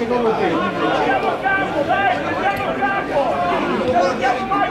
secondo te? Facciamo campo, dai, facciamo campo! Andiamo mai!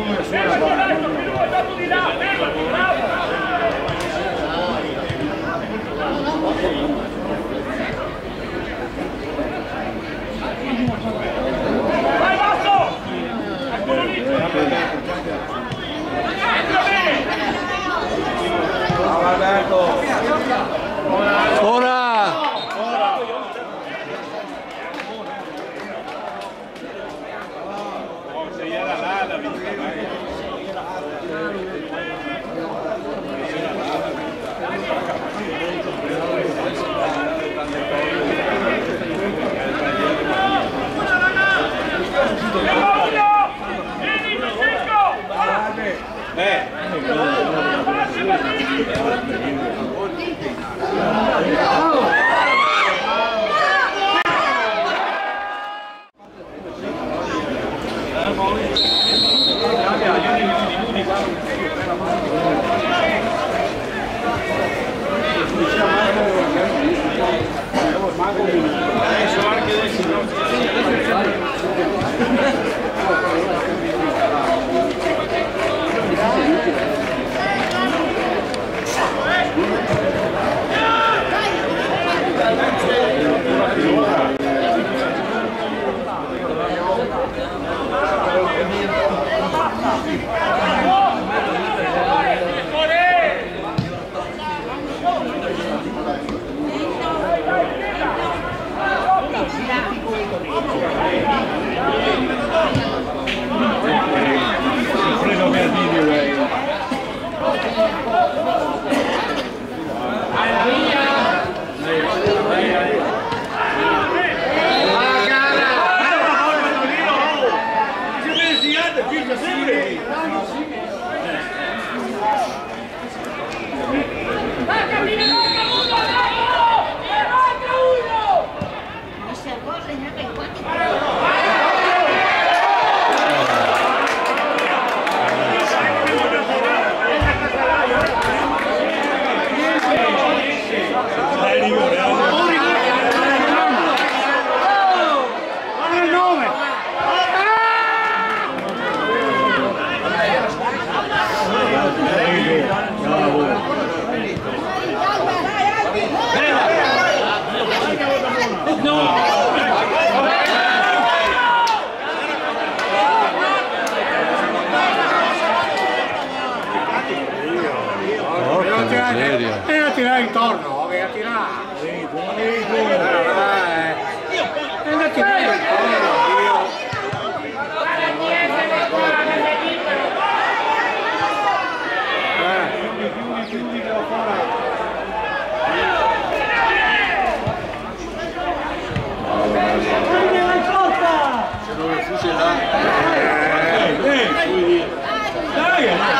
Obrigado. serio? Vieni a tirare intorno, vieni a tirare. Vieni, vieni, vieni. Vieni a tirare intorno. Eh. Eh, dai, dai, dai!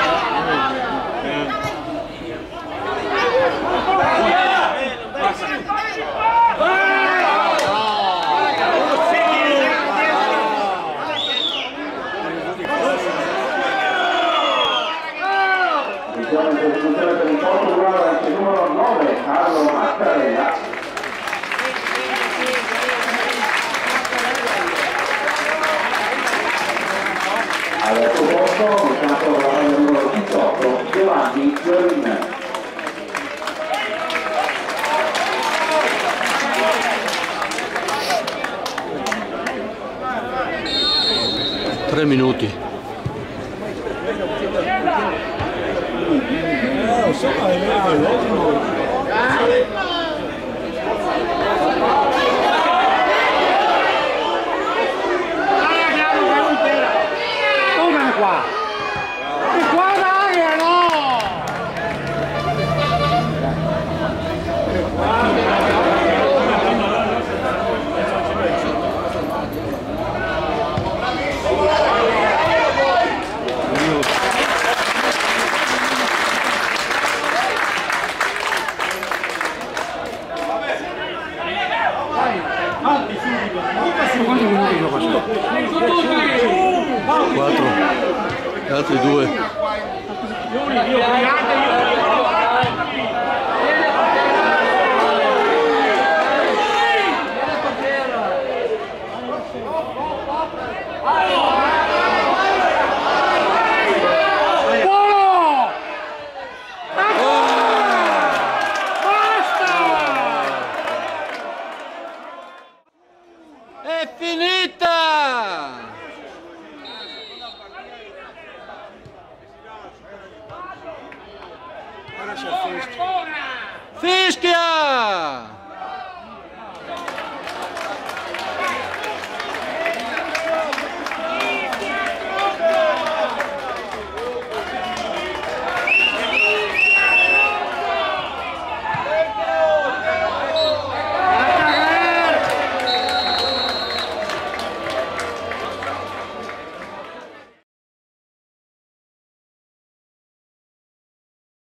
Carlo Mattarella. Al suo posto lasciato la maglia numero 18 Giovanni Fiorin. Tre minuti. Torna 4 altri due. Faixa Fischia! Fischia!